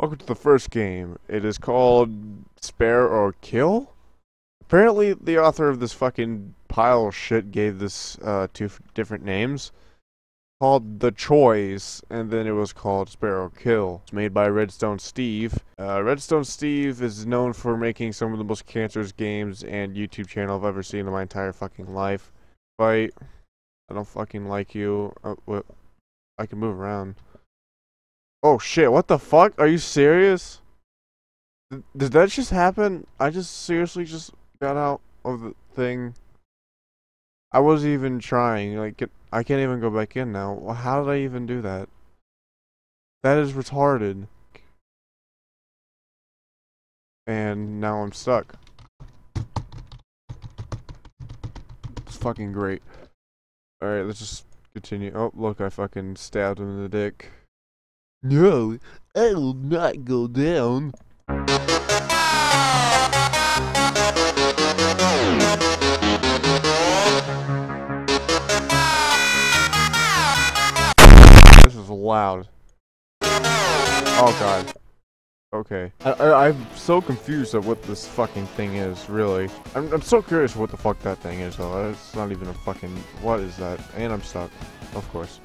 Welcome to the first game. It is called Spare or Kill? Apparently, the author of this fucking pile of shit gave this uh, two different names. Called The Choice, and then it was called Spare or Kill. It's made by Redstone Steve. Uh, Redstone Steve is known for making some of the most cancerous games and YouTube channel I've ever seen in my entire fucking life. Fight. I don't fucking like you. Uh. I can move around. Oh shit, what the fuck? Are you serious? Did that just happen? I just seriously just got out of the thing. I wasn't even trying. Like, I can't even go back in now. How did I even do that? That is retarded. And now I'm stuck. It's fucking great. Alright, let's just continue. Oh, look, I fucking stabbed him in the dick. No, I will not go down. This is loud. Oh god. Okay. I, I, I'm so confused at what this fucking thing is, really. I'm, I'm so curious what the fuck that thing is, though. It's not even a fucking... What is that? And I'm stuck. Of course.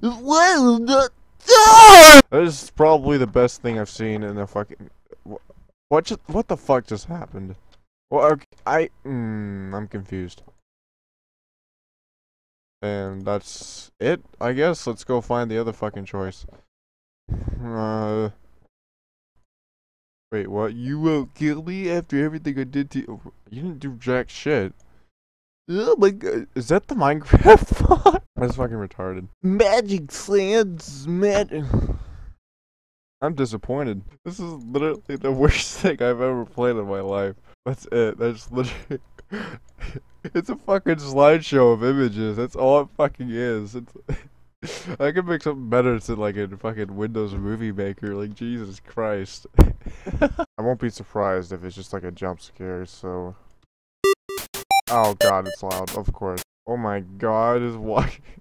Well, not... That is probably the best thing I've seen in the fucking... What just... What the fuck just happened? Well, I... Mm, I'm confused. And that's it, I guess. Let's go find the other fucking choice. Uh... Wait, what? You won't kill me after everything I did to you? You didn't do jack shit. Oh my god. Is that the Minecraft? That's fucking retarded. Magic Sans, magic. I'm disappointed. This is literally the worst thing I've ever played in my life. That's it. That's literally. it's a fucking slideshow of images. That's all it fucking is. It's. I could make something better to like in fucking Windows Movie Maker. Like Jesus Christ. I won't be surprised if it's just like a jump scare. So. Oh god, it's loud. Of course. Oh my god, is walking.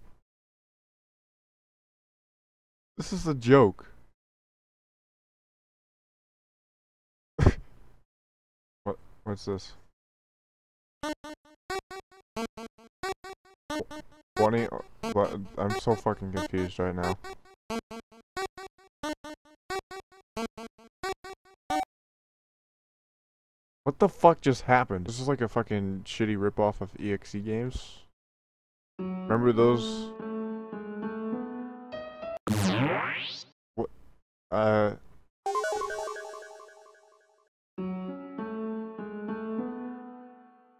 This is a joke. what? What's this? Twenty? Uh, what? I'm so fucking confused right now. What the fuck just happened? This is like a fucking shitty ripoff of EXE games. Remember those? What? Uh.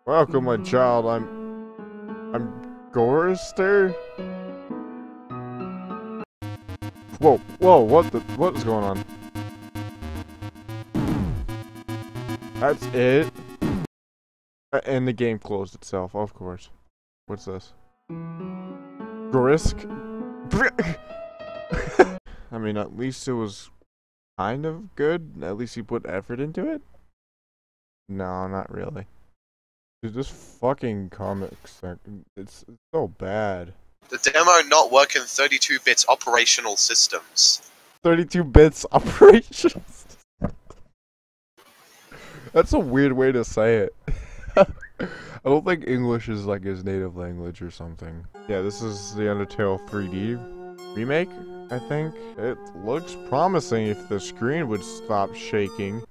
Welcome, my child. I'm. I'm Gorister? Whoa, whoa, what the. What is going on? That's it? And the game closed itself, of course. What's this? Grisk? I mean, at least it was kind of good. At least you put effort into it. No, not really. Dude, this fucking comic it's it's so bad. The demo not working 32-bit operational systems. 32 bits operations. That's a weird way to say it. I don't think English is like his native language or something. Yeah, this is the Undertale 3D remake, I think. It looks promising if the screen would stop shaking.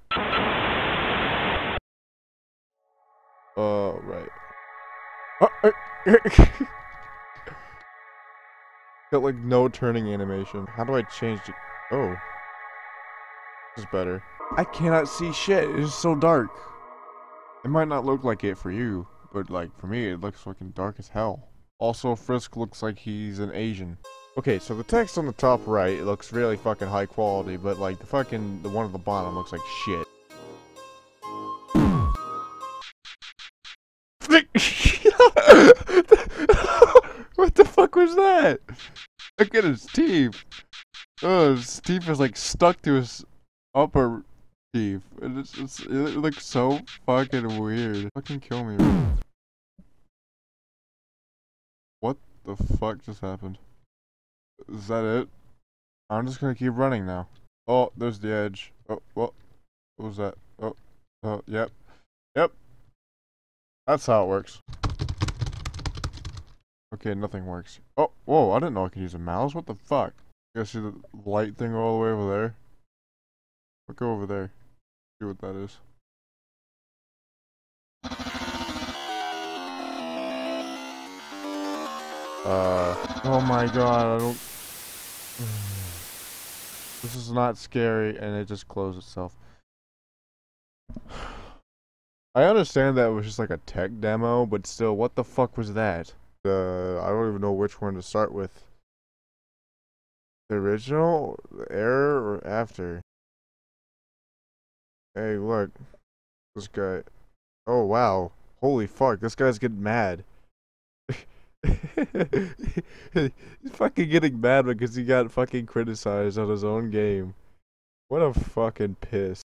Oh, right. Uh, uh, Got like no turning animation. How do I change it? Oh. This is better. I cannot see shit. It's so dark. It might not look like it for you, but like for me, it looks fucking dark as hell. Also, Frisk looks like he's an Asian. Okay, so the text on the top right looks really fucking high quality, but like the fucking the one at the bottom looks like shit. what the fuck was that? Look at his teeth. Oh, his teeth is like stuck to his upper teeth. It's, it's, it looks so fucking weird. Fucking kill me. What the fuck just happened? Is that it? I'm just gonna keep running now. Oh, there's the edge. Oh, what? What was that? Oh, oh, yep. Yep. That's how it works. Okay, nothing works. Oh, whoa, I didn't know I could use a mouse. What the fuck? You guys see the light thing all the way over there? Look over there. See what that is. Uh, oh my god, I don't... This is not scary, and it just closed itself. I understand that it was just like a tech demo, but still, what the fuck was that? Uh, I don't even know which one to start with. The original, the error, or after? Hey, look. This guy. Oh, wow. Holy fuck, this guy's getting mad. He's fucking getting mad because he got fucking criticized on his own game. What a fucking piss.